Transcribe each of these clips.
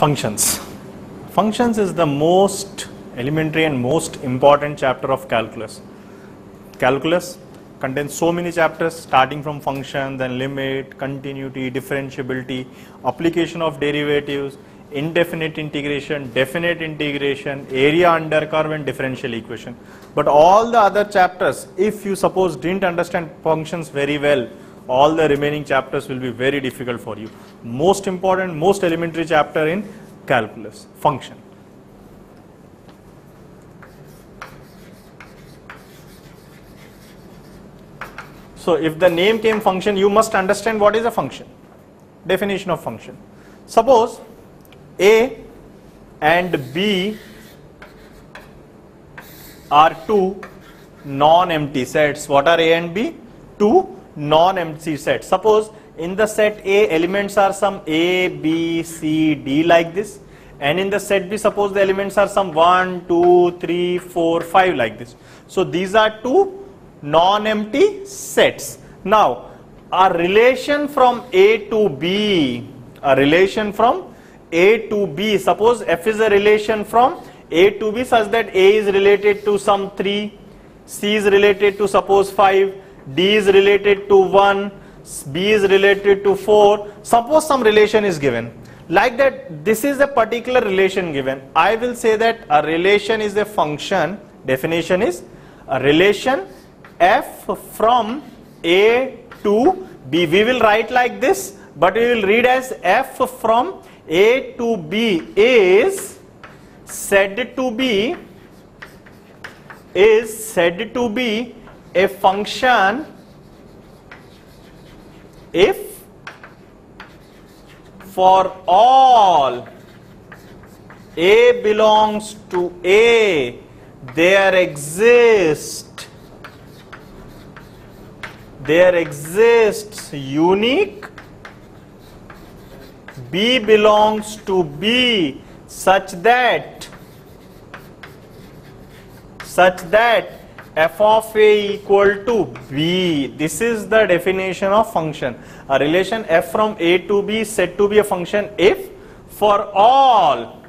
Functions. Functions is the most elementary and most important chapter of calculus. Calculus contains so many chapters starting from function, then limit, continuity, differentiability, application of derivatives, indefinite integration, definite integration, area under curve and differential equation. But all the other chapters, if you suppose didn't understand functions very well, all the remaining chapters will be very difficult for you. Most important, most elementary chapter in calculus, function. So if the name came function, you must understand what is a function. Definition of function. Suppose A and B are two non-empty sets. What are A and B? Two non-empty set. Suppose in the set A elements are some A, B, C, D like this and in the set B suppose the elements are some 1, 2, 3, 4, 5 like this. So these are two non-empty sets. Now a relation from A to B, a relation from A to B, suppose F is a relation from A to B such that A is related to some 3, C is related to suppose 5, D is related to 1, B is related to 4. Suppose some relation is given. Like that, this is a particular relation given. I will say that a relation is a function. Definition is a relation f from A to B. We will write like this, but we will read as f from A to B is said to be is said to be a function if for all A belongs to A there exist there exists unique B belongs to B such that such that f of a equal to b. This is the definition of function. A relation f from a to b is said to be a function if for all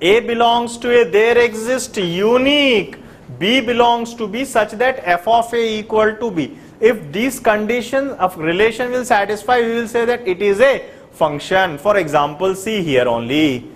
a belongs to a there exists unique b belongs to b such that f of a equal to b. If these conditions of relation will satisfy, we will say that it is a function. For example, see here only.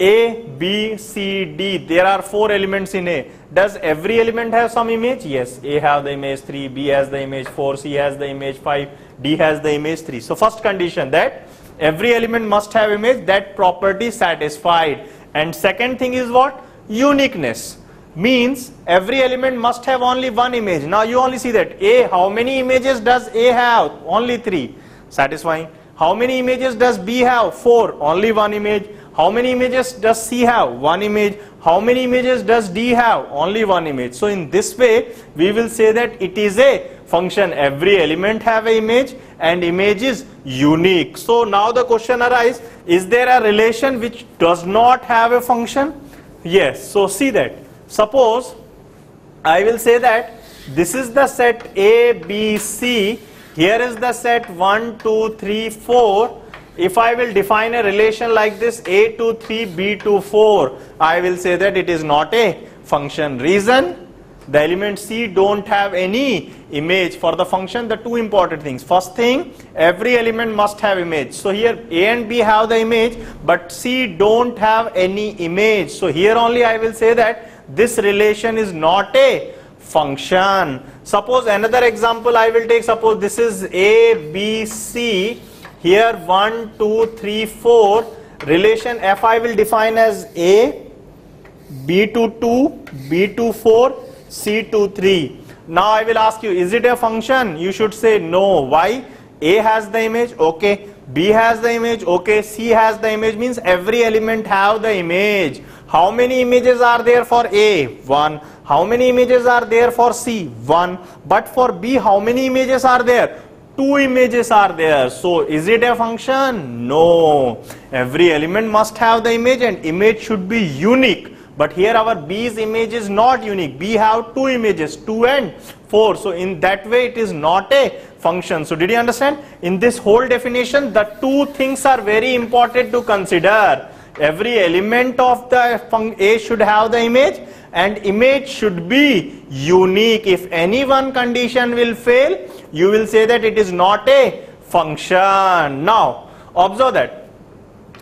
A, B, C, D. There are four elements in A. Does every element have some image? Yes. A have the image 3, B has the image 4, C has the image 5, D has the image 3. So first condition that every element must have image that property satisfied. And second thing is what? Uniqueness. Means every element must have only one image. Now you only see that A, how many images does A have? Only 3. Satisfying. How many images does B have? 4. Only one image. How many images does C have? One image. How many images does D have? Only one image. So in this way, we will say that it is a function. Every element have an image and image is unique. So now the question arises, is there a relation which does not have a function? Yes. So see that. Suppose I will say that this is the set A, B, C. Here is the set 1, 2, 3, 4 if I will define a relation like this a to 3 b to 4 I will say that it is not a function reason. The element c don't have any image for the function the two important things. First thing every element must have image. So here a and b have the image but c don't have any image. So here only I will say that this relation is not a function. Suppose another example I will take. Suppose this is a b c here 1, 2, 3, 4 relation f I will define as A, B to 2, B to 4, C to 3. Now I will ask you is it a function? You should say no. Why? A has the image, okay. B has the image, okay. C has the image means every element have the image. How many images are there for A? 1. How many images are there for C? 1. But for B how many images are there? Two images are there. So is it a function? No. Every element must have the image and image should be unique. But here our B's image is not unique. B have two images, 2 and 4. So in that way it is not a function. So did you understand? In this whole definition the two things are very important to consider. every element of the func A should have the image and image should be unique. If any one condition will fail, you will say that it is not a function. Now, observe that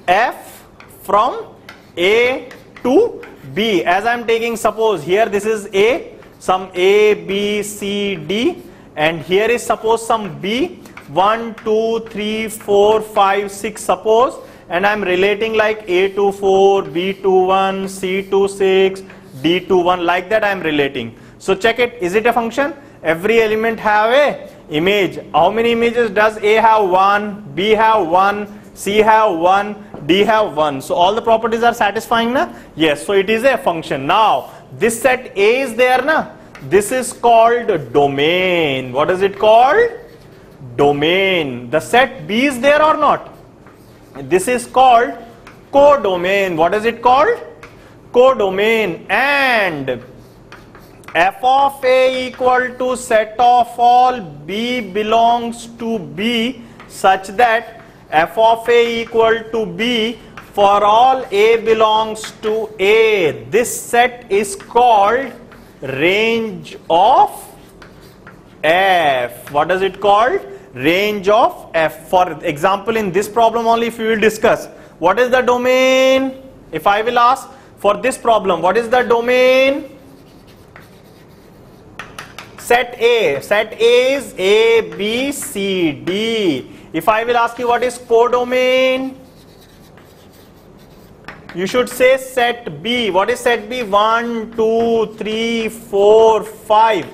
f from A to B as I am taking suppose here this is A, some A, B, C, D and here is suppose some B 1, 2, 3, 4, 5, 6 suppose and I am relating like A to 4, B to 1, C to 6, D to 1 like that I am relating. So check it is it a function? Every element have a image. How many images does A have? 1, B have 1, C have 1, D have 1. So all the properties are satisfying na? Yes, so it is a function. Now this set A is there na? This is called domain. What is it called? Domain. The set B is there or not? This is called codomain. What is it called? Codomain. And f of A equal to set of all B belongs to B such that f of A equal to B for all A belongs to A. This set is called range of f. What is it called? Range of f. For example, in this problem only if we will discuss, what is the domain? If I will ask for this problem, what is the domain? Set A. Set A is A, B, C, D. If I will ask you what is codomain, you should say set B. What is set B? 1, 2, 3, 4, 5.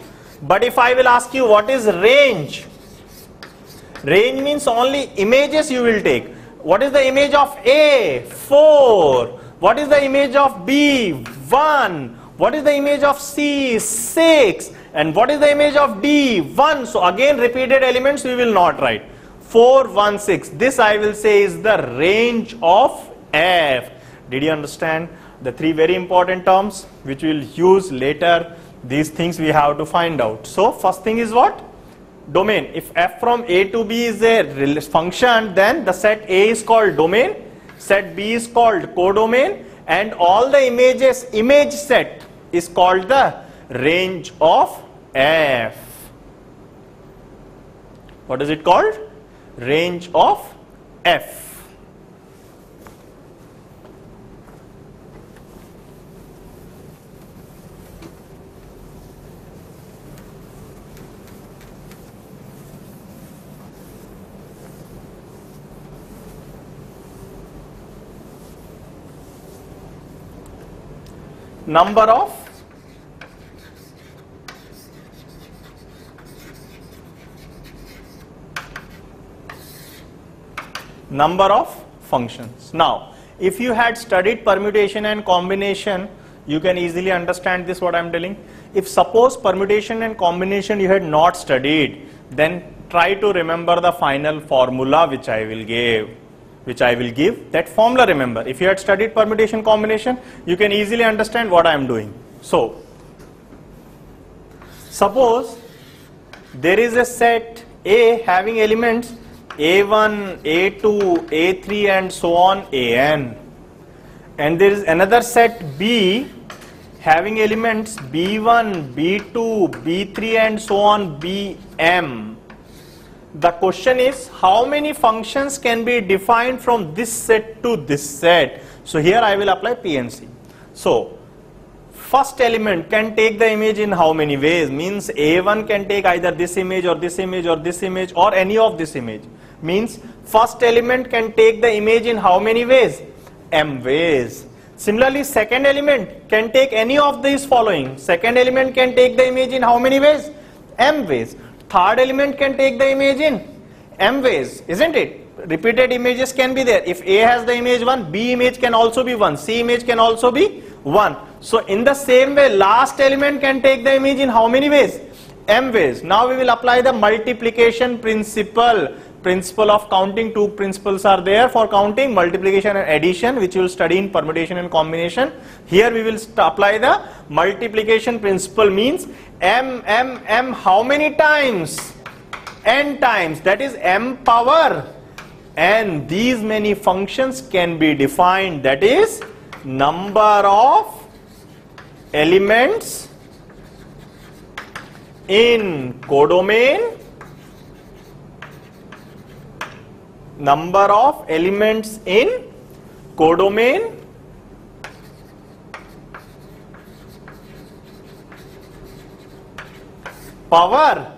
But if I will ask you what is range? Range means only images you will take. What is the image of A? 4. What is the image of B? 1. What is the image of C? 6. And what is the image of D? 1. So again repeated elements we will not write. 4, 1, 6. This I will say is the range of F. Did you understand? The three very important terms which we will use later. These things we have to find out. So first thing is what? Domain. If f from a to b is a function then the set A is called domain. Set B is called codomain and all the images image set is called the range of F. What is it called? Range of F. number of number of functions. Now, if you had studied permutation and combination, you can easily understand this what I am telling. If suppose permutation and combination you had not studied, then try to remember the final formula which I will give which I will give. That formula remember, if you had studied permutation combination, you can easily understand what I am doing. So, suppose there is a set A having elements A1, A2, A3 and so on AN. And there is another set B having elements B1, B2, B3 and so on BM the question is how many functions can be defined from this set to this set. So here I will apply PNC. So first element can take the image in how many ways means A1 can take either this image or this image or this image or any of this image means first element can take the image in how many ways m ways similarly second element can take any of these following second element can take the image in how many ways m ways third element can take the image in m ways, isn't it? Repeated images can be there. If A has the image 1, B image can also be 1, C image can also be 1. So in the same way, last element can take the image in how many ways? m ways. Now we will apply the multiplication principle. Principle of counting, two principles are there for counting, multiplication and addition which you will study in permutation and combination. Here we will apply the multiplication principle means m, m, m how many times? n times that is m power and these many functions can be defined that is number of elements in codomain number of elements in codomain power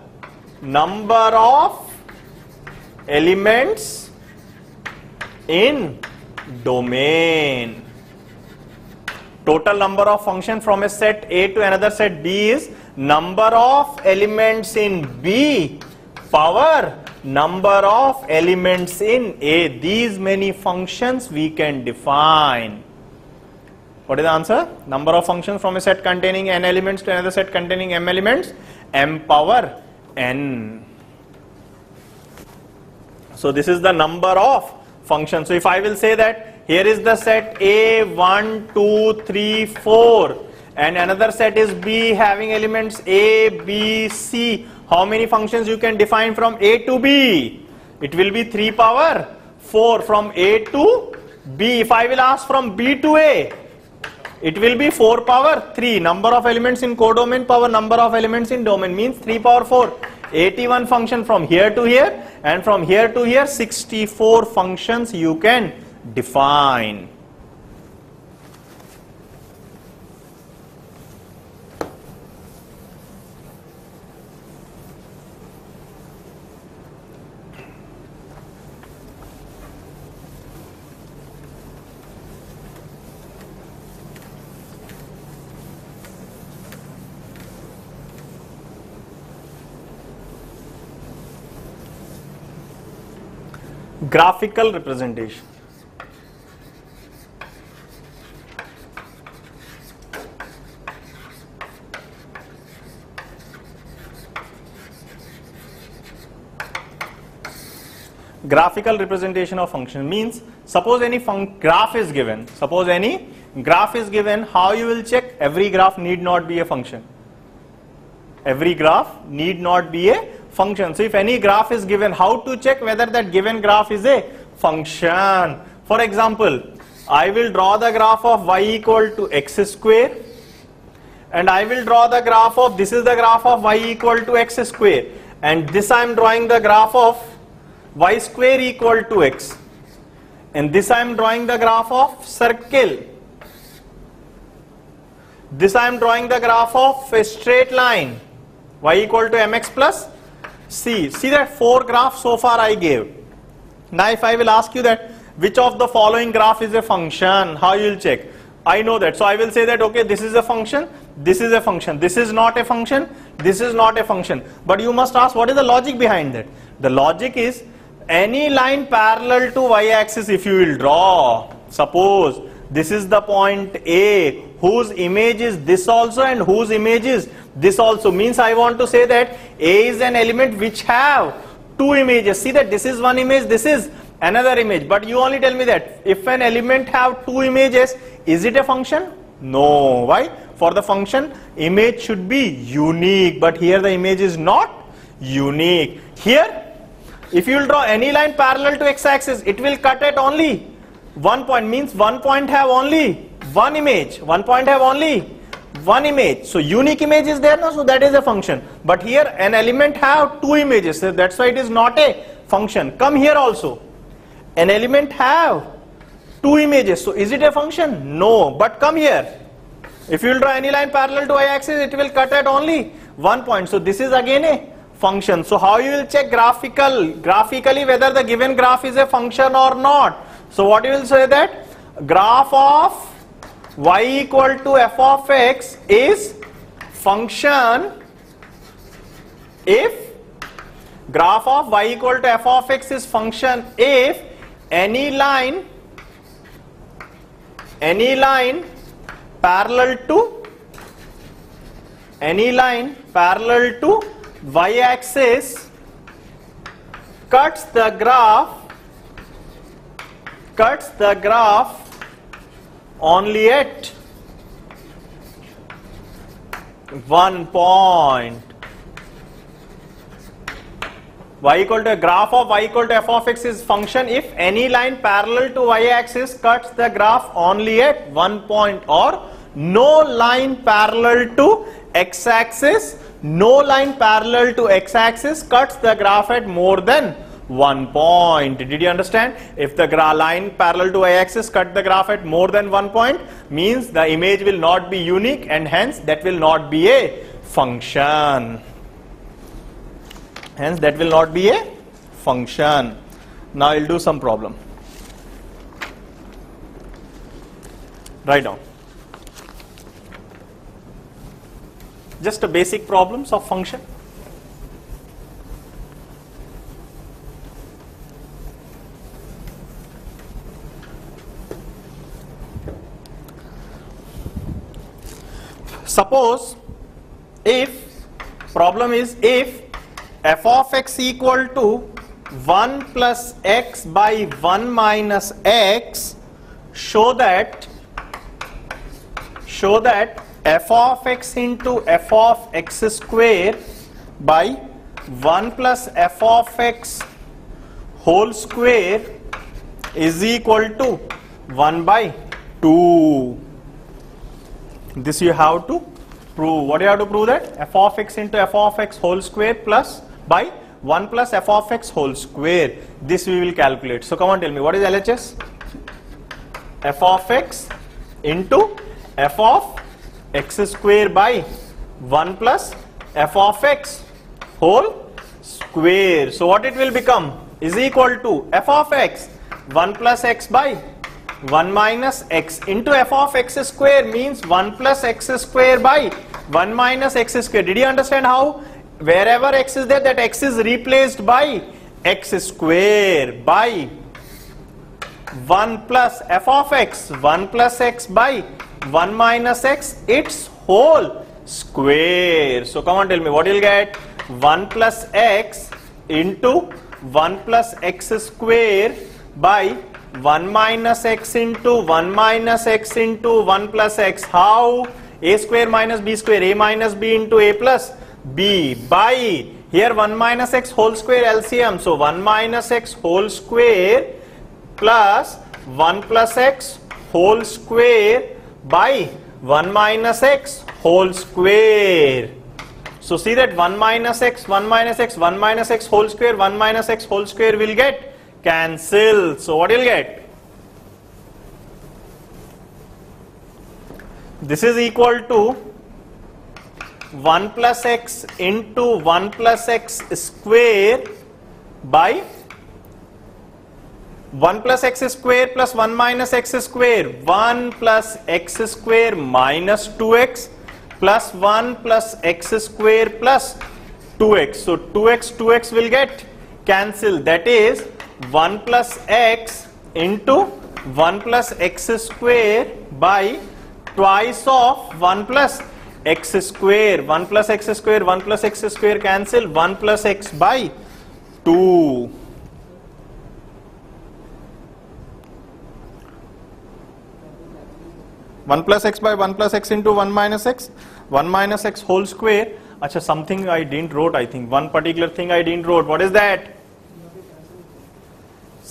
number of elements in domain. Total number of function from a set A to another set B is number of elements in B power number of elements in A. These many functions we can define. What is the answer? Number of functions from a set containing n elements to another set containing m elements, m power n. So this is the number of functions. So if I will say that here is the set A, 1, 2, 3, 4 and another set is B having elements A, B, C how many functions you can define from A to B? It will be 3 power 4 from A to B. If I will ask from B to A, it will be 4 power 3. Number of elements in codomain power number of elements in domain means 3 power 4. 81 function from here to here and from here to here 64 functions you can define. Graphical representation. graphical representation of function means suppose any graph is given. Suppose any graph is given how you will check? Every graph need not be a function. Every graph need not be a function. So if any graph is given, how to check whether that given graph is a function? For example, I will draw the graph of y equal to x square and I will draw the graph of, this is the graph of y equal to x square and this I am drawing the graph of y square equal to x and this I am drawing the graph of circle. This I am drawing the graph of a straight line y equal to mx plus C. See that four graphs so far I gave. Now if I will ask you that which of the following graph is a function, how you will check? I know that. So I will say that okay this is a function, this is a function, this is not a function, this is not a function. But you must ask what is the logic behind that? The logic is any line parallel to y axis if you will draw, suppose this is the point A whose image is this also and whose image is this also means I want to say that A is an element which have two images. See that this is one image, this is another image. But you only tell me that if an element have two images, is it a function? No. Why? For the function, image should be unique. But here the image is not unique. Here, if you will draw any line parallel to x-axis, it will cut at only one point. Means one point have only one image. One point have only one image. So unique image is there now, so that is a function. But here an element have two images, so that's why it is not a function. Come here also. An element have two images, so is it a function? No, but come here. If you will draw any line parallel to y-axis, it will cut at only one point. So this is again a function. So how you will check graphical, graphically whether the given graph is a function or not? So what you will say that graph of y equal to f of x is function if graph of y equal to f of x is function if any line any line parallel to any line parallel to y axis cuts the graph cuts the graph only at one point. y equal to graph of y equal to f of x is function if any line parallel to y axis cuts the graph only at one point or no line parallel to x axis no line parallel to x axis cuts the graph at more than one point. Did you understand? If the line parallel to y-axis cut the graph at more than one point means the image will not be unique and hence that will not be a function. Hence that will not be a function. Now I'll do some problem. Write down. Just a basic problems of function. Suppose if problem is if f of x equal to 1 plus x by 1 minus x show that show that f of x into f of x square by 1 plus f of x whole square is equal to 1 by 2 this you have to prove. What do you have to prove that? f of x into f of x whole square plus by 1 plus f of x whole square. This we will calculate. So come on tell me what is LHS? f of x into f of x square by 1 plus f of x whole square. So what it will become is equal to f of x 1 plus x by 1 minus x into f of x square means 1 plus x square by 1 minus x square. Did you understand how wherever x is there that x is replaced by x square by 1 plus f of x 1 plus x by 1 minus x its whole square. So come on tell me what you'll get 1 plus x into 1 plus x square by 1 minus x into 1 minus x into 1 plus x. How? a square minus b square, a minus b into a plus b by here 1 minus x whole square LCM. So 1 minus x whole square plus 1 plus x whole square by 1 minus x whole square. So see that 1 minus x, 1 minus x, 1 minus x whole square, 1 minus x whole square will get cancel. So what you'll get? This is equal to 1 plus x into 1 plus x square by 1 plus x square plus 1 minus x square 1 plus x square minus 2x plus 1 plus x square plus 2x. So 2x 2x will get cancelled that is 1 plus x into 1 plus x square by twice of 1 plus x square. 1 plus x square 1 plus x square cancel 1 plus x by 2 1 plus x by 1 plus x into 1 minus x 1 minus x whole square. Acha, something I didn't wrote I think. One particular thing I didn't wrote. What is that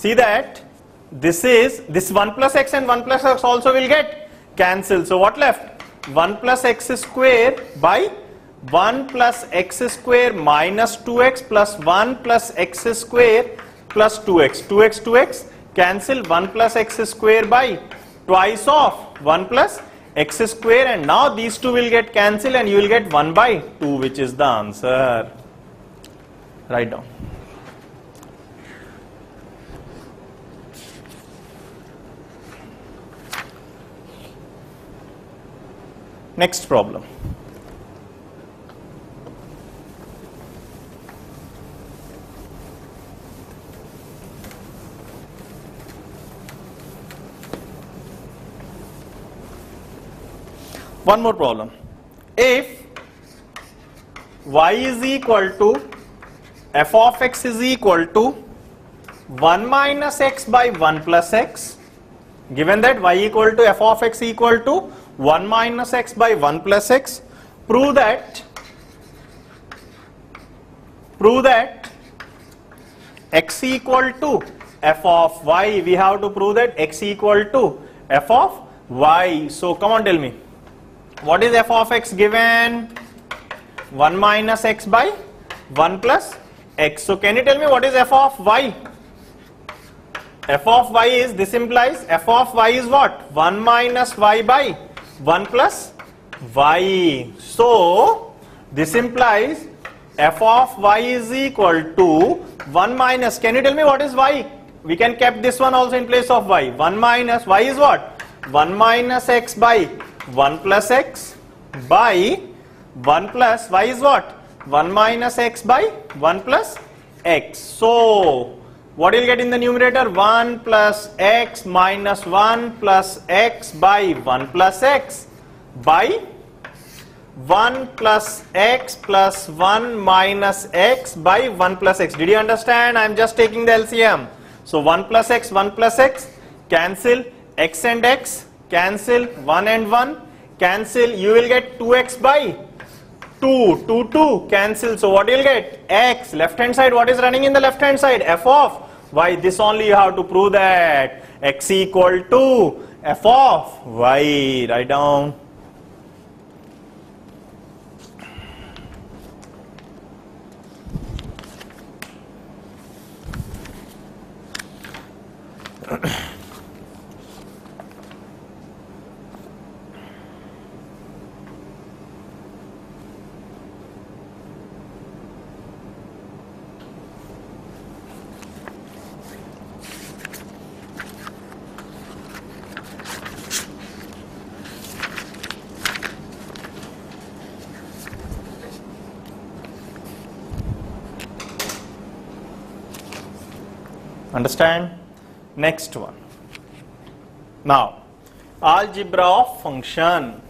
See that this is this 1 plus x and 1 plus x also will get cancelled. So what left? 1 plus x square by 1 plus x square minus 2x plus 1 plus x square plus 2x. 2x 2x cancel 1 plus x square by twice of 1 plus x square and now these two will get cancelled and you will get 1 by 2 which is the answer. Write down. Next problem. One more problem. If y is equal to f of x is equal to 1 minus x by 1 plus x given that y equal to f of x equal to 1 minus x by 1 plus x prove that prove that x equal to f of y. We have to prove that x equal to f of y. So come on, tell me. What is f of x given? 1 minus x by 1 plus x. So can you tell me what is f of y? f of y is, this implies f of y is what? 1 minus y by 1 plus y. So this implies f of y is equal to 1 minus, can you tell me what is y? We can keep this one also in place of y. 1 minus, y is what? 1 minus x by 1 plus x by 1 plus y is what? 1 minus x by 1 plus x. So, what you will get in the numerator? 1 plus x minus 1 plus x by 1 plus x by 1 plus x plus 1 minus x by 1 plus x. Did you understand? I am just taking the LCM. So 1 plus x, 1 plus x, cancel x and x, cancel 1 and 1, cancel, you will get 2x by 2, 2, 2, cancel. So what you will get? x, left hand side, what is running in the left hand side? f of y. This only you have to prove that x equal to f of y. Write down. Understand? Next one. Now, algebra of function.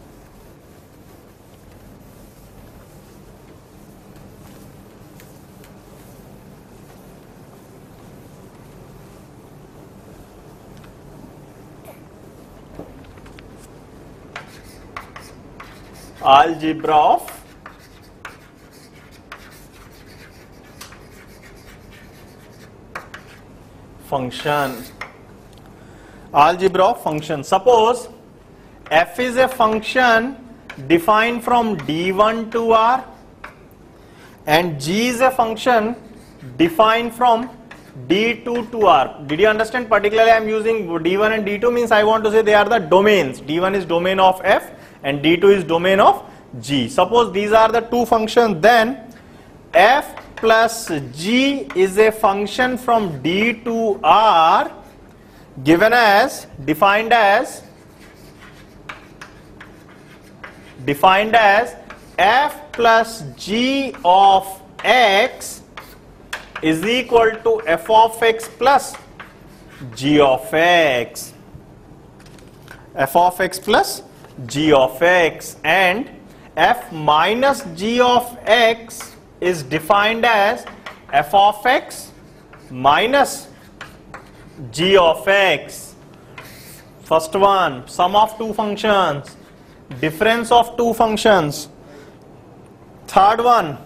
Algebra of function. Algebra of function. Suppose f is a function defined from d1 to r and g is a function defined from d2 to r. Did you understand particularly i am using d1 and d2 means i want to say they are the domains. d1 is domain of f and d2 is domain of g. Suppose these are the two functions then f plus g is a function from D to R given as defined as defined as f plus g of x is equal to f of x plus g of x. F of x plus g of x and f minus g of x is defined as f of x minus g of x. First one, sum of two functions, difference of two functions. Third one,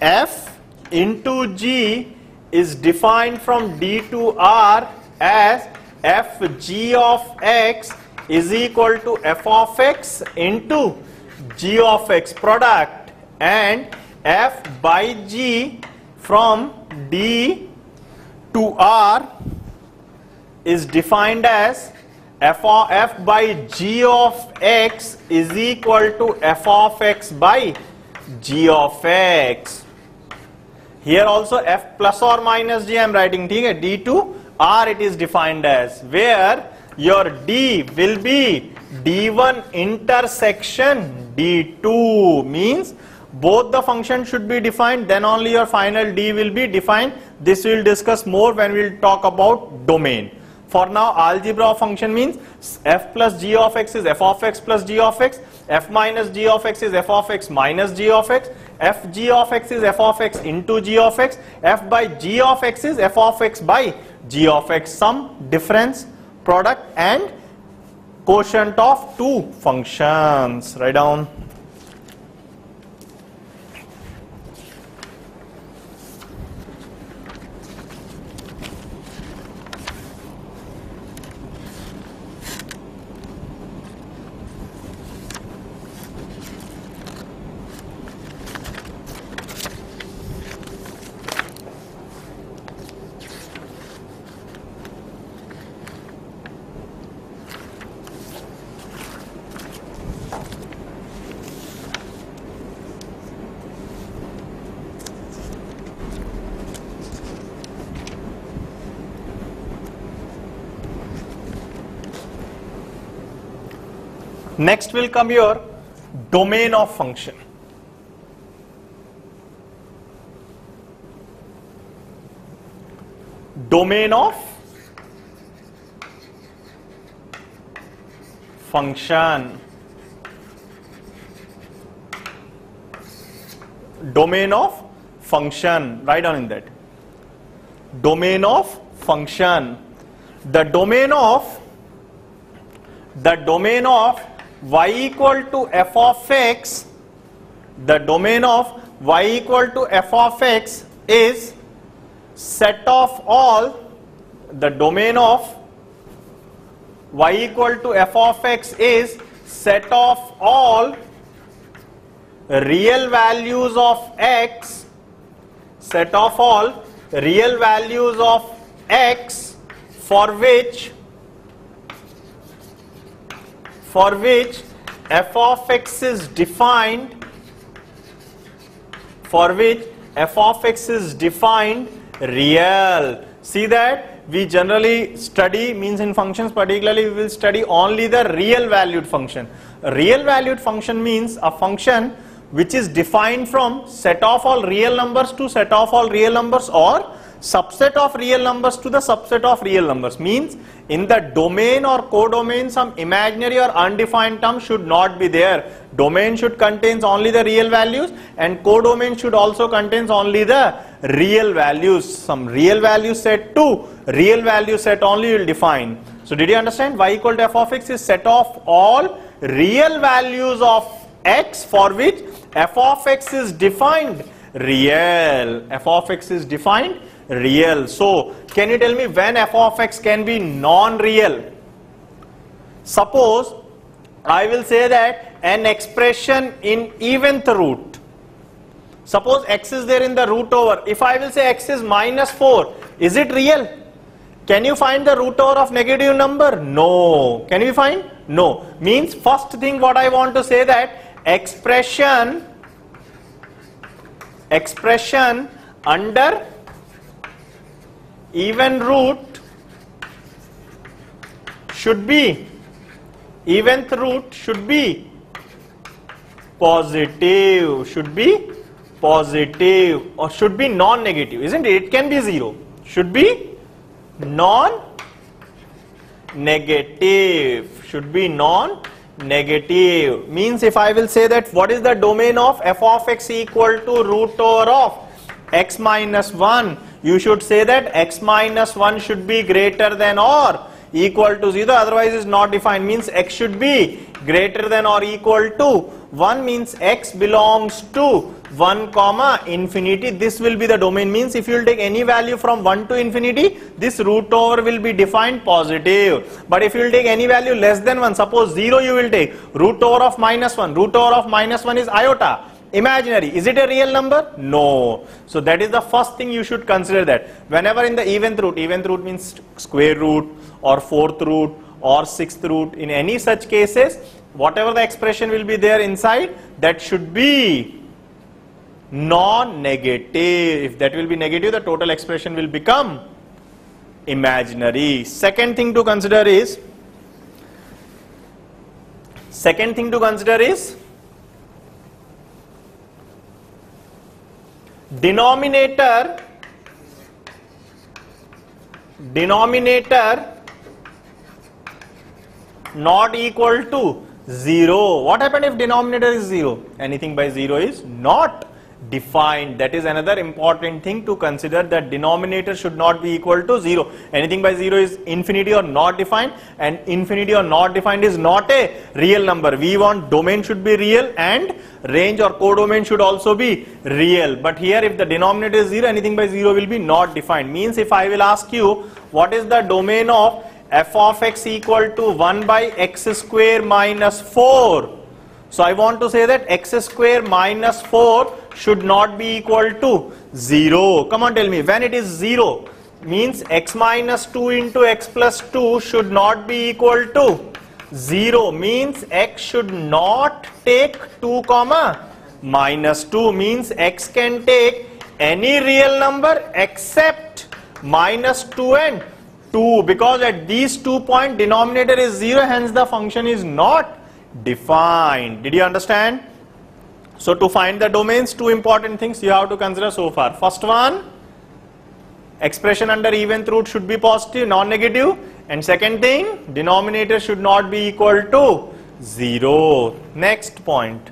f into g is defined from d to r as f g of x is equal to f of x into g of x product and f by g from d to r is defined as f of f by g of x is equal to f of x by g of x. Here also f plus or minus g I am writing d to r it is defined as where your d will be d1 intersection d2 means both the functions should be defined then only your final d will be defined. This we will discuss more when we will talk about domain. For now algebra of function means f plus g of x is f of x plus g of x f minus g of x is f of x minus g of x f g of x is f of x into g of x f by g of x is f of x by g of x. Sum difference product and quotient of two functions. Write down Next will come your domain of function. Domain of function. Domain of function. Write down in that. Domain of function. The domain of the domain of y equal to f of x, the domain of y equal to f of x is set of all, the domain of y equal to f of x is set of all real values of x, set of all real values of x for which for which f of x is defined for which f of x is defined real. See that? We generally study means in functions. Particularly we will study only the real valued function. Real valued function means a function which is defined from set of all real numbers to set of all real numbers or subset of real numbers to the subset of real numbers. Means in the domain or codomain some imaginary or undefined term should not be there. Domain should contains only the real values and codomain should also contains only the real values. Some real value set to real value set only will define. So did you understand? Y equal to f of x is set of all real values of x for which f of x is defined. Real. F of x is defined real. So, can you tell me when f of x can be non-real? Suppose I will say that an expression in eventh root. Suppose x is there in the root over. If I will say x is minus 4, is it real? Can you find the root over of negative number? No. Can you find? No. Means first thing what I want to say that expression expression under even root should be eventh root should be positive should be positive or should be non-negative isn't it? It can be zero. Should be non negative should be non negative means if I will say that what is the domain of f of x equal to root over of x minus 1 you should say that x minus 1 should be greater than or equal to 0 otherwise is not defined. Means x should be greater than or equal to 1 means x belongs to 1 comma infinity. This will be the domain. Means if you will take any value from 1 to infinity this root over will be defined positive. But if you will take any value less than 1 suppose 0 you will take root over of minus 1 root over of minus 1 is iota imaginary. Is it a real number? No. So that is the first thing you should consider that. Whenever in the eventh root eventh root means square root or fourth root or sixth root in any such cases whatever the expression will be there inside that should be non-negative. If that will be negative the total expression will become imaginary. Second thing to consider is second thing to consider is denominator denominator not equal to 0 what happened if denominator is 0 anything by 0 is not defined. That is another important thing to consider that denominator should not be equal to 0 anything by 0 is infinity or not defined and infinity or not defined is not a real number. We want domain should be real and range or codomain should also be real. But here if the denominator is 0 anything by 0 will be not defined. Means if I will ask you what is the domain of f of x equal to 1 by x square minus 4 so I want to say that x square minus 4 should not be equal to 0. Come on tell me when it is 0 means x minus 2 into x plus 2 should not be equal to 0 means x should not take 2 comma minus 2 means x can take any real number except minus 2 and 2 because at these two point denominator is 0 hence the function is not defined. Did you understand? So to find the domains, two important things you have to consider so far. First one, expression under eventh root should be positive, non-negative. And second thing, denominator should not be equal to 0. Next point.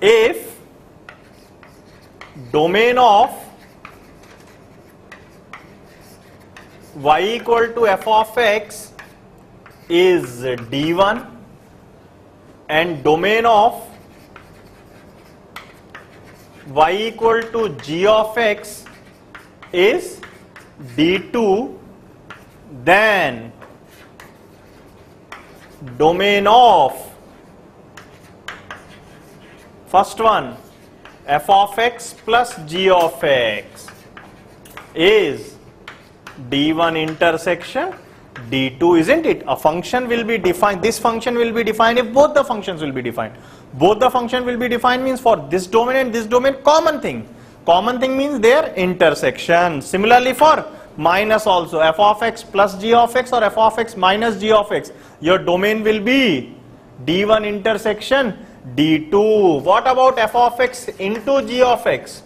If domain of y equal to f of x is d1 and domain of y equal to g of x is d2 then domain of first one f of x plus g of x is d1 intersection d2 isn't it? A function will be defined this function will be defined if both the functions will be defined. Both the function will be defined means for this domain and this domain common thing. Common thing means their intersection. Similarly for minus also f of x plus g of x or f of x minus g of x your domain will be d1 intersection d2 what about f of x into g of x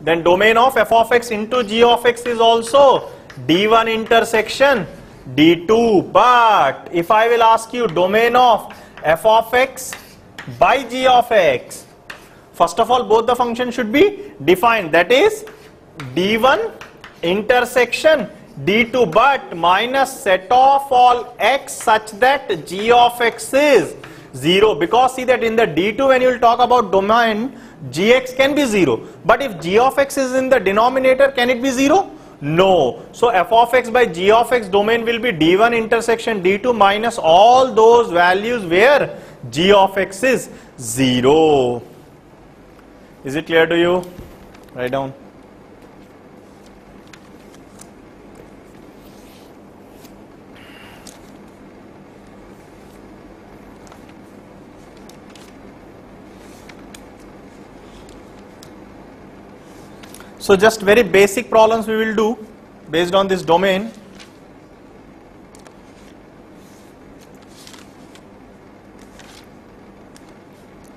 then domain of f of x into g of x is also d1 intersection d2 but if I will ask you domain of f of x by g of x first of all both the functions should be defined. That is d1 intersection d2 but minus set of all x such that g of x is 0 because see that in the d2 when you will talk about domain gx can be 0 but if g of x is in the denominator can it be 0 no. So f of x by g of x domain will be d1 intersection d2 minus all those values where g of x is 0 is it clear to you? Write down So just very basic problems we will do based on this domain.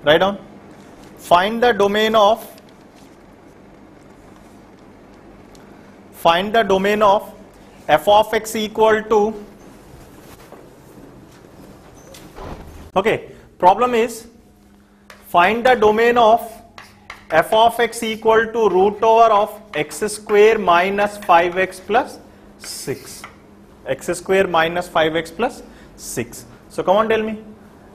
Write down. Find the domain of find the domain of f of x equal to okay problem is find the domain of f of x equal to root over of x square minus 5x plus 6 x square minus 5x plus 6 so come on tell me.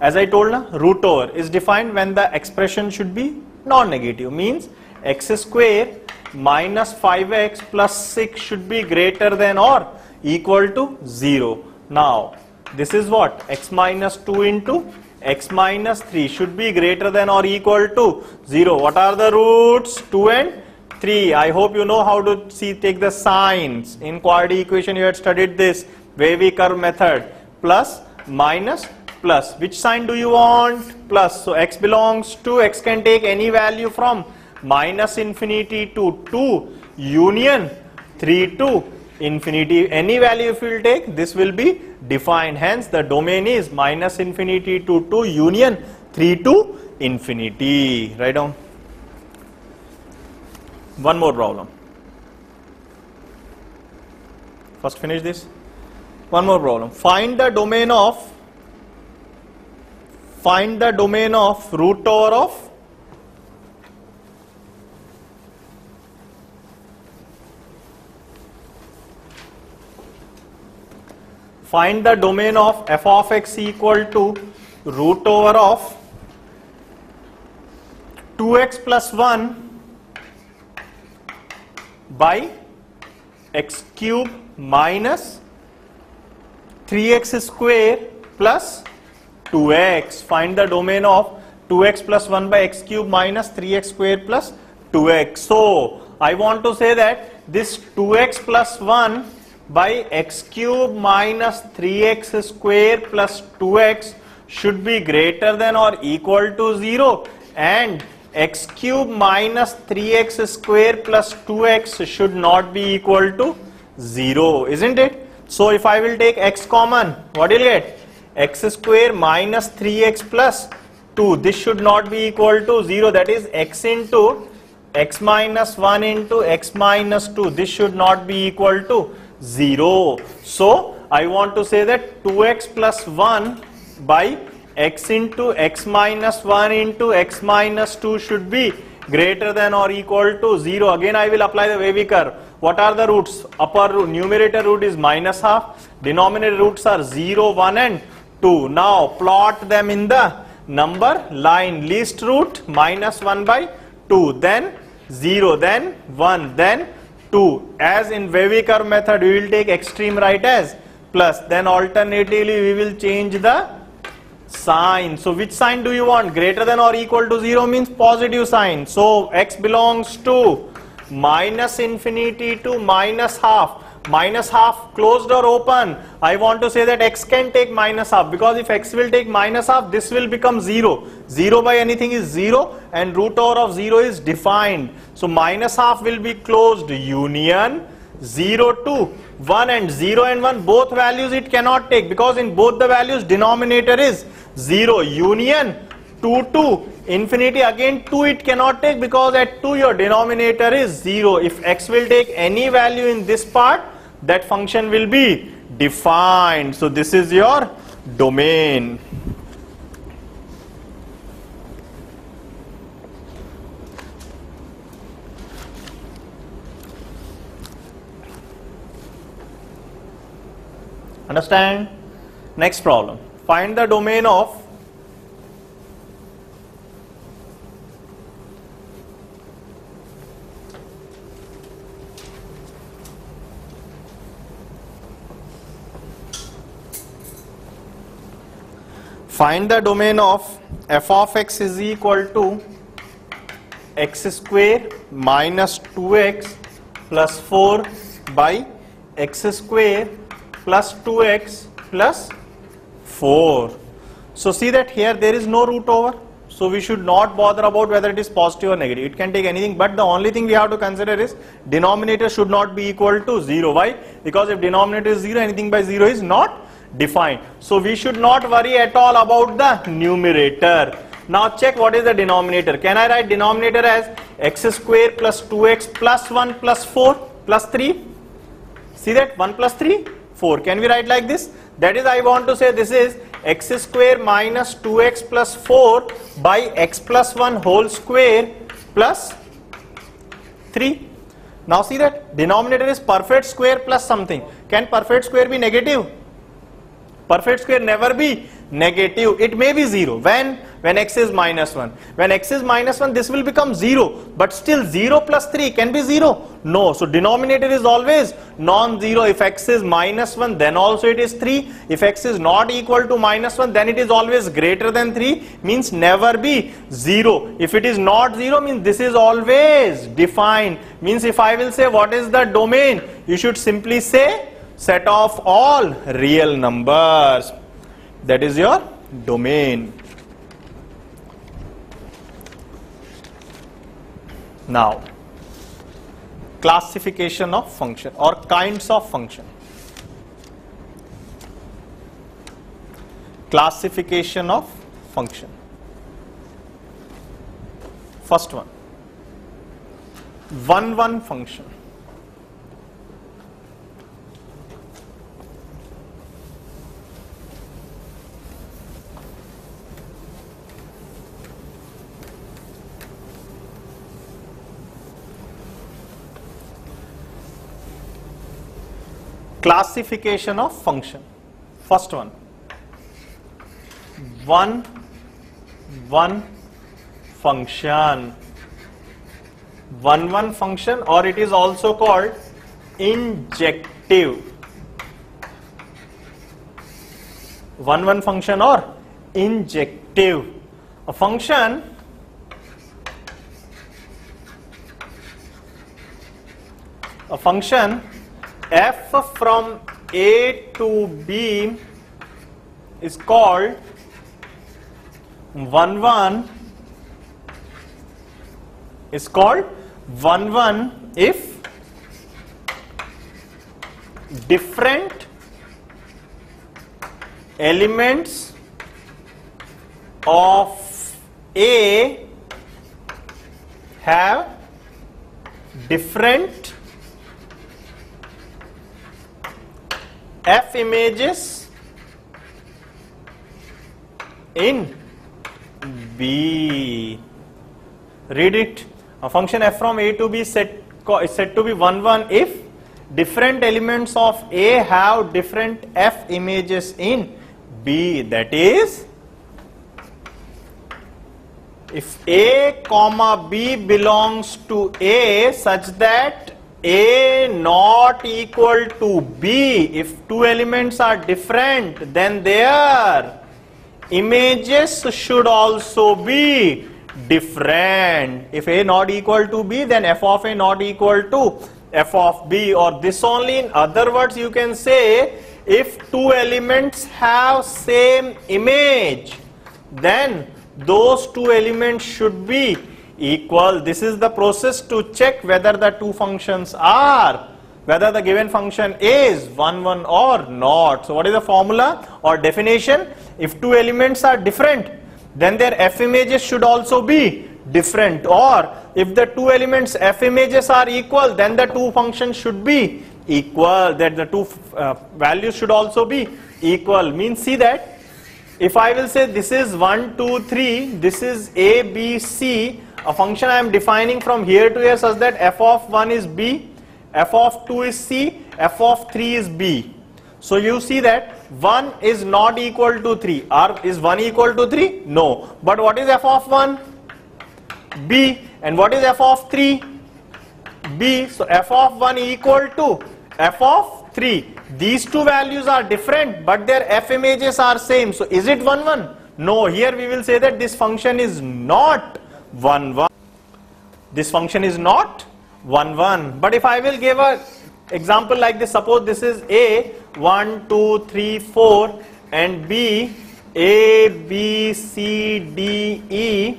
As I told na root over is defined when the expression should be non-negative. Means x square minus 5x plus 6 should be greater than or equal to 0 now this is what? x minus 2 into x minus 3 should be greater than or equal to 0. What are the roots? 2 and 3. I hope you know how to see take the signs. In quadratic equation you had studied this wavy curve method. Plus, minus, plus. Which sign do you want? Plus. So x belongs to, x can take any value from minus infinity to 2 union 3 to infinity. Any value if you will take, this will be defined. Hence, the domain is minus infinity to 2 union 3 to infinity. Write down. One more problem. First finish this. One more problem. Find the domain of find the domain of root over of find the domain of f of x equal to root over of 2x plus 1 by x cube minus 3x square plus 2x. Find the domain of 2x plus 1 by x cube minus 3x square plus 2x. So, I want to say that this 2x plus 1 by x cube minus 3x square plus 2x should be greater than or equal to 0 and x cube minus 3x square plus 2x should not be equal to 0 isn't it? So if I will take x common what will get? x square minus 3x plus 2 this should not be equal to 0 that is x into x minus 1 into x minus 2 this should not be equal to 0 so I want to say that 2x plus 1 by x into x minus 1 into x minus 2 should be greater than or equal to 0. Again I will apply the Wavy curve. What are the roots? Upper root, numerator root is minus half, denominator roots are 0, 1 and 2. Now plot them in the number line. Least root minus 1 by 2, then 0, then 1, then 2. As in Wavy curve method we will take extreme right as plus then alternatively we will change the sign. So which sign do you want? Greater than or equal to 0 means positive sign. So x belongs to minus infinity to minus half. Minus half closed or open. I want to say that x can take minus half because if x will take minus half this will become 0. 0 by anything is 0 and root over of 0 is defined. So minus half will be closed union 0 to 1 and 0 and 1 both values it cannot take because in both the values denominator is 0 union 2 to infinity again 2 it cannot take because at 2 your denominator is 0 if x will take any value in this part that function will be defined so this is your domain Understand? Next problem. Find the domain of Find the domain of f of x is equal to x square minus 2x plus 4 by x square plus 2x plus 4. So see that here there is no root over. So we should not bother about whether it is positive or negative. It can take anything but the only thing we have to consider is denominator should not be equal to 0. Why? Because if denominator is 0 anything by 0 is not defined. So we should not worry at all about the numerator. Now check what is the denominator. Can I write denominator as x square plus 2x plus 1 plus 4 plus 3? See that 1 plus 3 4. Can we write like this? That is I want to say this is x square minus 2x plus 4 by x plus 1 whole square plus 3. Now see that denominator is perfect square plus something. Can perfect square be negative? Perfect square never be negative. It may be 0. When? When x is minus 1. When x is minus 1, this will become 0. But still 0 plus 3 can be 0. No. So denominator is always non-zero. If x is minus 1, then also it is 3. If x is not equal to minus 1, then it is always greater than 3. Means never be 0. If it is not 0, means this is always defined. Means if I will say what is the domain, you should simply say set of all real numbers. That is your domain. Now, classification of function or kinds of function. Classification of function. First one, one one function. Classification of function. First one, one, one function, one, one function or it is also called injective. One, one function or injective. A function a function f from A to B is called 1 1 is called 1 1 if different elements of A have different F images in B. Read it. A function f from A to B set, is said to be 1 1 if different elements of A have different F images in B. That is, if A comma B belongs to A such that A not equal to B, if two elements are different, then their images should also be different. If A not equal to B, then f of A not equal to f of B or this only in other words you can say if two elements have same image then those two elements should be equal. This is the process to check whether the two functions are whether the given function is 1 1 or not. So what is the formula or definition? If two elements are different then their f images should also be different or if the two elements f images are equal then the two functions should be equal that the two uh, values should also be equal means see that if I will say this is 1 2 3 this is a b c a function I am defining from here to here such that f of 1 is b f of 2 is c f of 3 is b so you see that 1 is not equal to 3. Or is 1 equal to 3? No. But what is f of 1? B. And what is f of 3? B. So f of 1 equal to f of 3. These two values are different but their f images are same. So is it 1 1? No. Here we will say that this function is not 1 1. This function is not 1 1. But if I will give a example like this, suppose this is A 1, 2, 3, 4 and B A, B, C, D, E.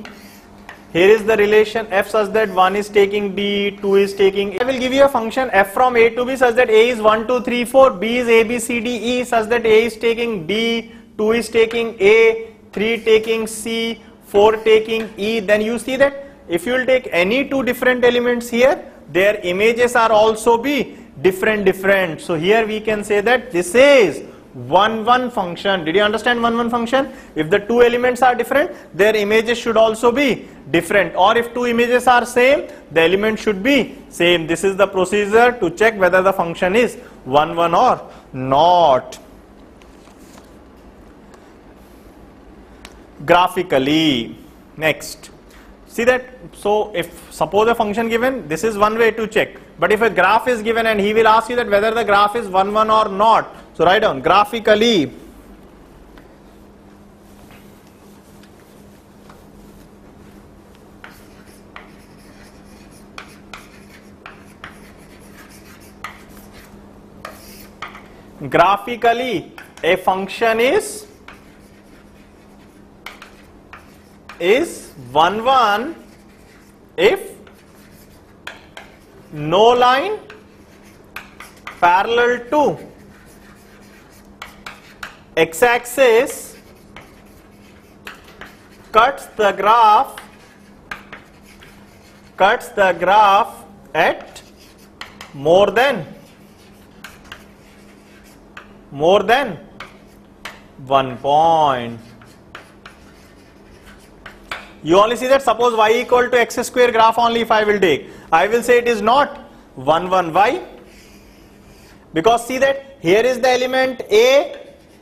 Here is the relation f such that 1 is taking D, 2 is taking I will give you a function f from A to B such that A is 1, 2, 3, 4, B is A, B, C, D, E such that A is taking D, 2 is taking A, 3 taking C, 4 taking E. Then you see that if you will take any two different elements here, their images are also be different different. So here we can say that this is 1 1 function. Did you understand 1 1 function? If the two elements are different their images should also be different. Or if two images are same the element should be same. This is the procedure to check whether the function is 1 1 or not graphically next See that, so if suppose a function given, this is one way to check. But if a graph is given and he will ask you that whether the graph is 1, 1 or not. So write down graphically. Graphically, a function is is 1 1 if no line parallel to x axis cuts the graph cuts the graph at more than more than one point you only see that suppose y equal to x square graph only if I will take. I will say it is not 1 1 y because see that here is the element A,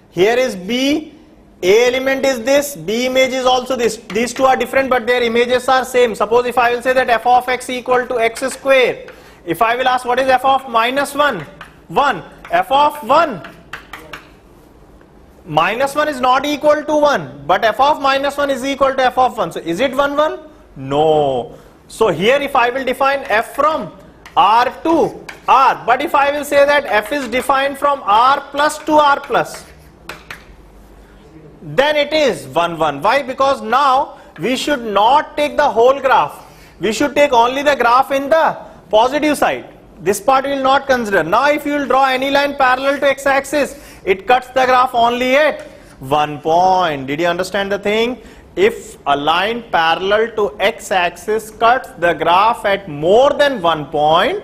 here is B, A element is this, B image is also this. These two are different but their images are same. Suppose if I will say that f of x equal to x square. If I will ask what is f of minus 1? 1. f of 1 minus 1 is not equal to 1 but f of minus 1 is equal to f of 1 so is it 1 1 no. So here if i will define f from r to r but if i will say that f is defined from r plus to r plus then it is 1 1 why? Because now we should not take the whole graph. We should take only the graph in the positive side. This part we will not consider. Now if you will draw any line parallel to x-axis it cuts the graph only at one point. Did you understand the thing? If a line parallel to x-axis cuts the graph at more than one point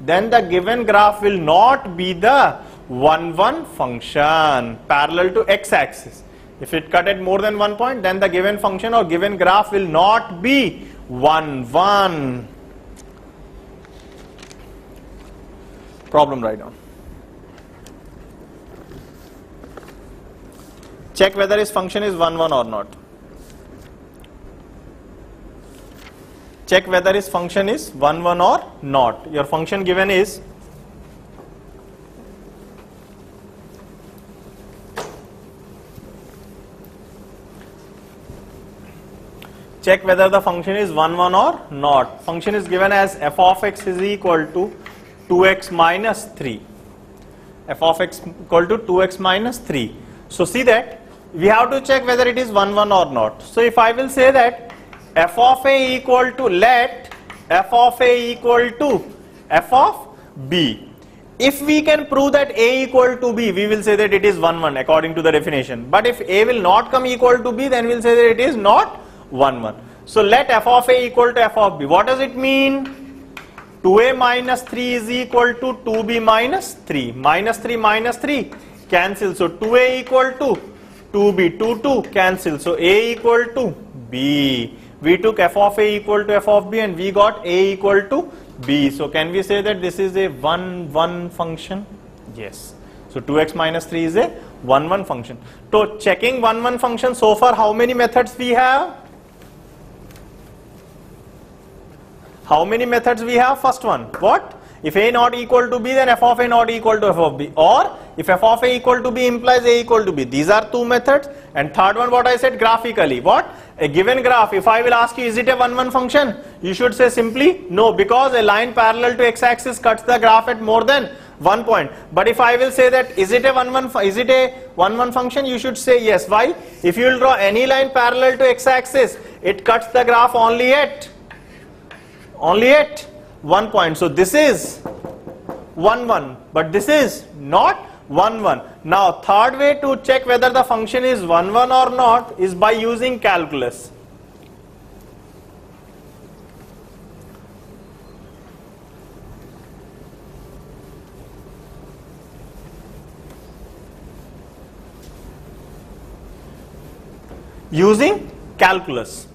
then the given graph will not be the 1 1 function parallel to x-axis. If it cut at more than one point then the given function or given graph will not be 1 1 problem right down check whether his function is 1 1 or not. Check whether his function is 1 1 or not. Your function given is check whether the function is 1 1 or not. Function is given as f of x is equal to 2x minus 3 f of x equal to 2x minus 3 so see that we have to check whether it is 1 1 or not. So if i will say that f of a equal to let f of a equal to f of b. If we can prove that a equal to b we will say that it is 1 1 according to the definition. But if a will not come equal to b then we'll say that it is not 1 1 so let f of a equal to f of b. What does it mean? 2a minus 3 is equal to 2b minus 3 minus 3 minus 3 cancel. So 2a equal to 2b 2 2 cancel. So a equal to b. We took f of a equal to f of b and we got a equal to b. So can we say that this is a 1 1 function? Yes. So 2x minus 3 is a 1 1 function. So checking 1 1 function so far how many methods we have? How many methods we have? First one, what? If a not equal to b, then f of a not equal to f of b. Or if f of a equal to b implies a equal to b. These are two methods. And third one, what I said graphically. What? A given graph, if I will ask you, is it a 1-1 function? You should say simply, no, because a line parallel to x-axis cuts the graph at more than one point. But if I will say that, is it a 1-1, is it a 1-1 function? You should say yes. Why? If you will draw any line parallel to x-axis, it cuts the graph only at only at one point. So this is 1 1 but this is not 1 1. Now third way to check whether the function is 1 1 or not is by using calculus. Using calculus.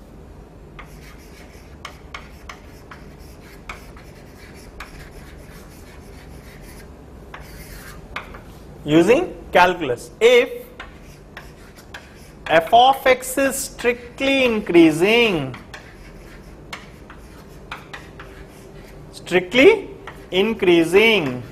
Using calculus. If f of x is strictly increasing, strictly increasing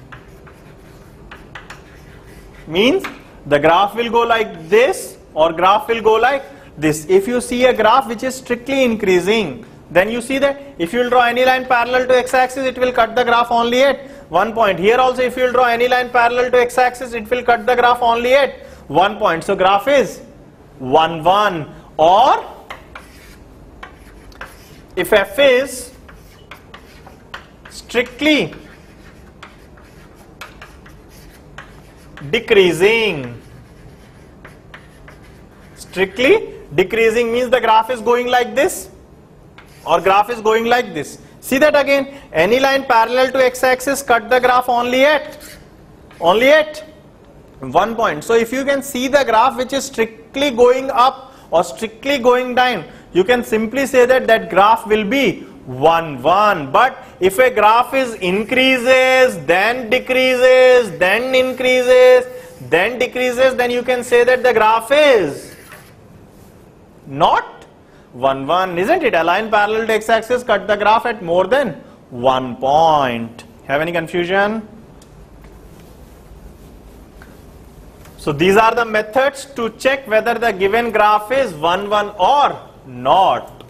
means the graph will go like this or graph will go like this. If you see a graph which is strictly increasing, then you see that if you will draw any line parallel to x-axis, it will cut the graph only at one point. Here also if you will draw any line parallel to x-axis, it will cut the graph only at one point. So graph is 1, 1 or if f is strictly decreasing strictly decreasing means the graph is going like this or graph is going like this See that again, any line parallel to x-axis cut the graph only at, only at one point. So if you can see the graph which is strictly going up or strictly going down, you can simply say that that graph will be 1, 1. But if a graph is increases, then decreases, then increases, then decreases, then you can say that the graph is not 1 1 isn't it? A line parallel to x-axis cut the graph at more than one point. Have any confusion? So these are the methods to check whether the given graph is 1 1 or not.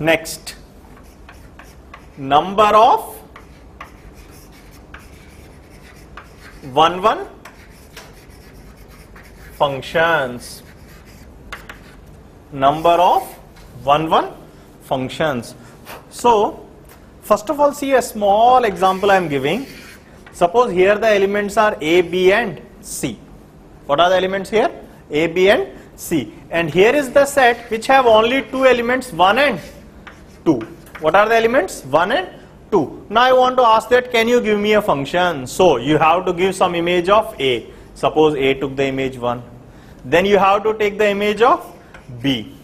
Next. Number of 1 1 functions. Number of 1 1 functions. So first of all see a small example i am giving. Suppose here the elements are a b and c. What are the elements here? A b and c. And here is the set which have only two elements 1 and 2 what are the elements? 1 and 2 now i want to ask that can you give me a function? So you have to give some image of a. Suppose a took the image 1 then you have to take the image of b.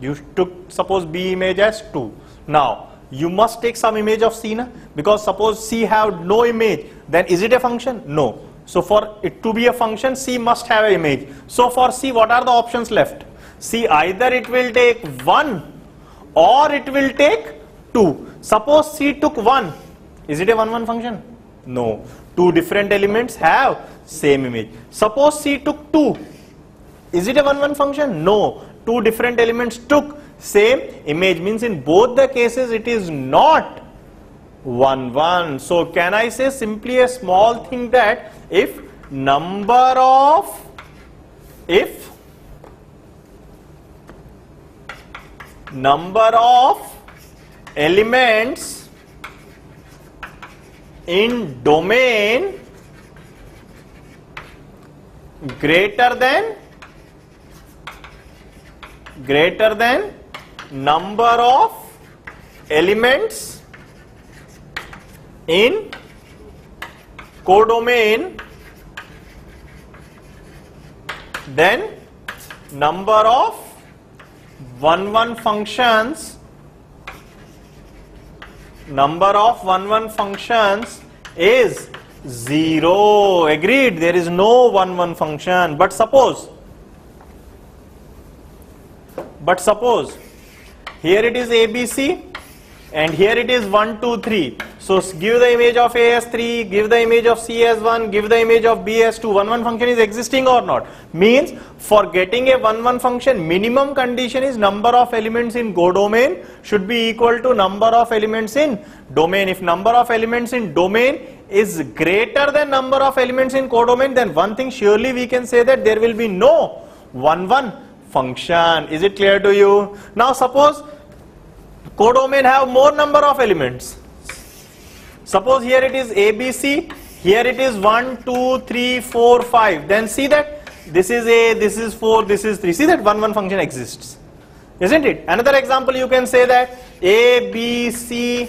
You took suppose b image as 2 now you must take some image of c na? because suppose c have no image then is it a function? No. So for it to be a function c must have an image. So for c what are the options left? See either it will take 1 or it will take 2 suppose c took 1 is it a 1 1 function? No. Two different elements have same image. Suppose c took 2 is it a 1 1 function? No. Two different elements took same image. Means in both the cases it is not 1 1 so can i say simply a small thing that if number of if number of elements in domain greater than greater than number of elements in codomain then number of 1 1 functions number of 1 1 functions is 0 agreed there is no 1 1 function. But suppose but suppose here it is ABC and here it is 1, 2, 3. So give the image of A as 3, give the image of C as 1, give the image of B as 2. 1, 1 function is existing or not? Means for getting a 1, 1 function minimum condition is number of elements in codomain should be equal to number of elements in domain. If number of elements in domain is greater than number of elements in codomain then one thing surely we can say that there will be no 1, 1 function. Is it clear to you? Now suppose codomain have more number of elements. Suppose here it is ABC, here it is 1, 2, 3, 4, 5. Then see that this is A, this is 4, this is 3. See that 1, 1 function exists. Isn't it? Another example you can say that A, B, C,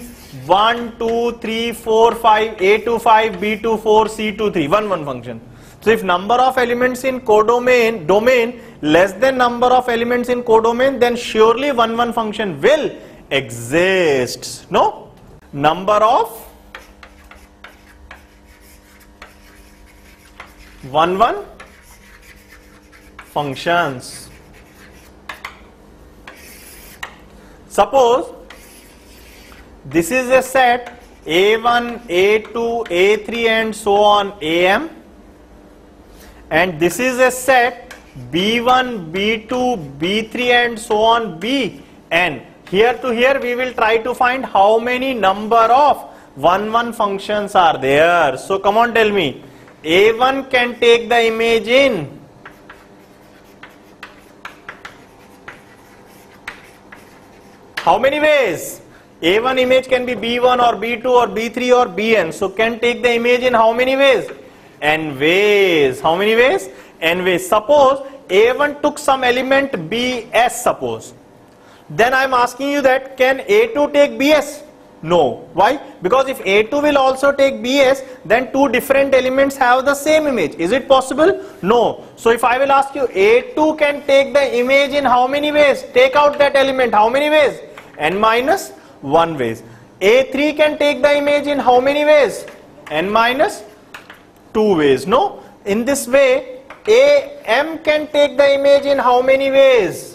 1, 2, 3, 4, 5, A to 5, B to 4, C to 3. 1, 1 function. So if number of elements in codomain domain less than number of elements in codomain then surely one one function will exist. No? Number of one one functions. Suppose this is a set A1, A2, A3 and so on AM and this is a set B1, B2, B3 and so on Bn. Here to here we will try to find how many number of 1 1 functions are there. So come on tell me A1 can take the image in how many ways? A1 image can be B1 or B2 or B3 or Bn. So can take the image in how many ways? n ways. How many ways? n ways. Suppose A1 took some element Bs suppose. Then I am asking you that can A2 take Bs? No. Why? Because if A2 will also take Bs, then two different elements have the same image. Is it possible? No. So if I will ask you, A2 can take the image in how many ways? Take out that element. How many ways? n minus 1 ways. A3 can take the image in how many ways? n minus two ways. No, in this way, A M can take the image in how many ways?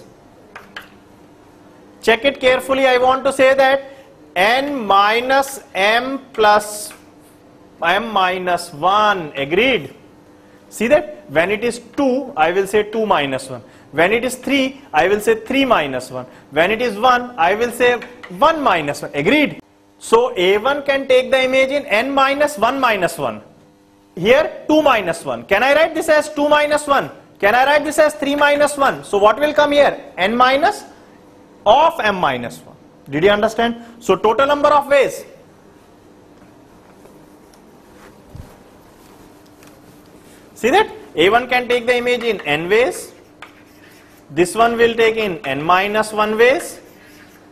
Check it carefully. I want to say that n minus m plus m minus 1 agreed see that when it is 2 I will say 2 minus 1 when it is 3 I will say 3 minus 1 when it is 1 I will say 1 minus 1 agreed so a1 can take the image in n minus 1 minus 1 here 2 minus 1. Can I write this as 2 minus 1? Can I write this as 3 minus 1? So what will come here? n minus of m minus 1. Did you understand? So total number of ways. See that? A1 can take the image in n ways. This one will take in n minus 1 ways.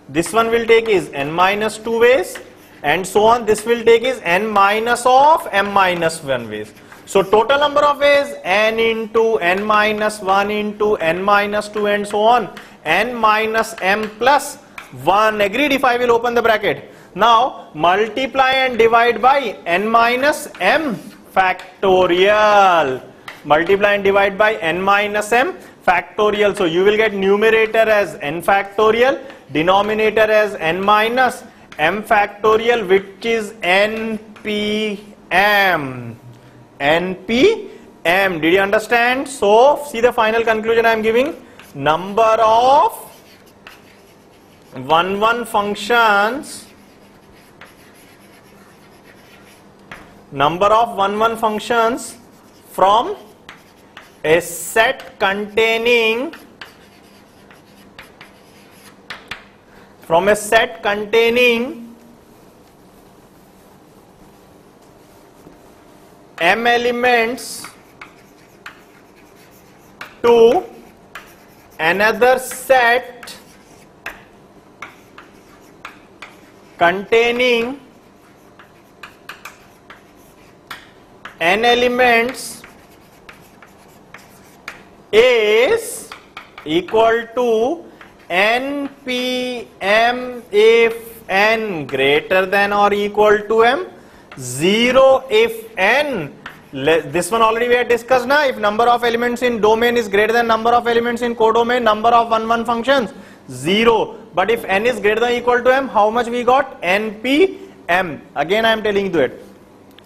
This one will take is n minus 2 ways and so on. This will take is n minus of m minus 1 ways. So total number of ways n into n minus 1 into n minus 2 and so on. N minus m plus 1 agreed if I will open the bracket. Now multiply and divide by n minus m factorial. Multiply and divide by n minus m factorial. So you will get numerator as n factorial, denominator as n minus m factorial which is npm. npm. Did you understand? So see the final conclusion I am giving. Number of 1 1 functions number of 1 1 functions from a set containing from a set containing m elements to another set containing n elements is equal to npm if n greater than or equal to m 0 if n this one already we had discussed now if number of elements in domain is greater than number of elements in codomain number of one one functions 0 but if n is greater than or equal to m how much we got? npm again i am telling you it.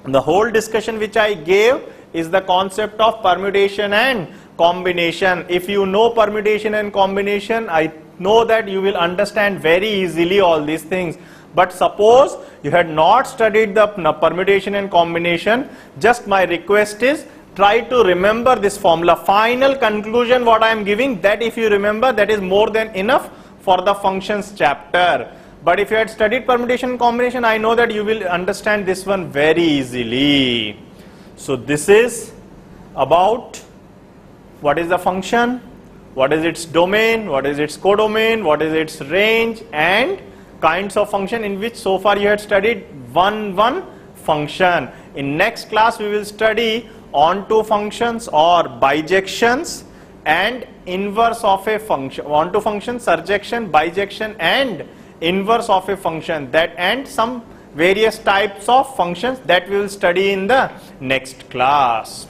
The whole discussion which i gave is the concept of permutation and combination. If you know permutation and combination i know that you will understand very easily all these things but suppose you had not studied the permutation and combination, just my request is try to remember this formula. Final conclusion what I am giving that if you remember that is more than enough for the functions chapter. But if you had studied permutation combination, I know that you will understand this one very easily. So this is about what is the function, what is its domain, what is its codomain, what is its range and kinds of function in which so far you had studied one one function. In next class we will study onto functions or bijections and inverse of a function onto function surjection bijection and inverse of a function that and some various types of functions that we will study in the next class.